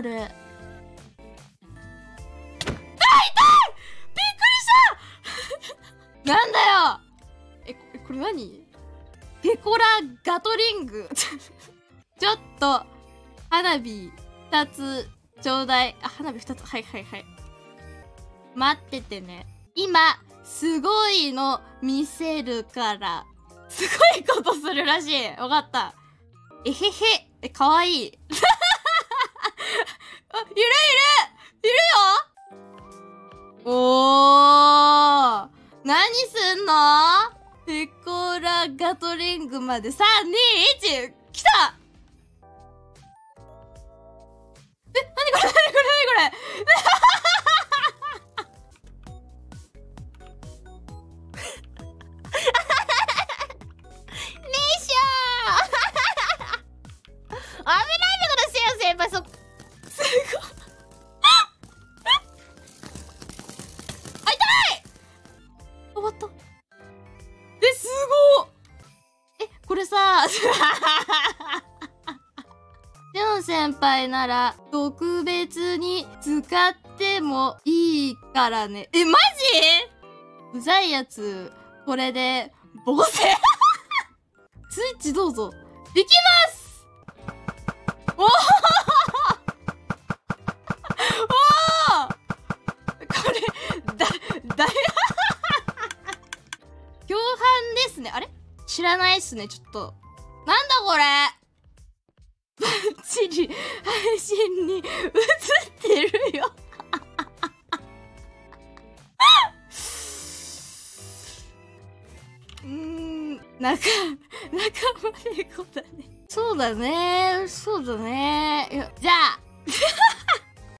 あれあ痛い！びっくりした！なんだよ！えここれ何？ペコラガトリング！ちょっと花火2つちょうだい。あ花火2つ。はいはいはい。待っててね。今すごいの見せるから。すごいことするらしい。わかった。えへへ。えかわいいあい。何すんの？ペコラガトリングまで。321来た！すごっ。え、これさ、ジョン先輩なら特別に使ってもいいからね。え、マジ？うざいやつ、これで、防戦。スイッチどうぞ。いきますですね。あれ？知らないっすね、ちょっと。なんだこれ？バッチリ配信に映ってるよ。うーん、仲、仲間猫だね。そうだね、そうだね。じゃあ、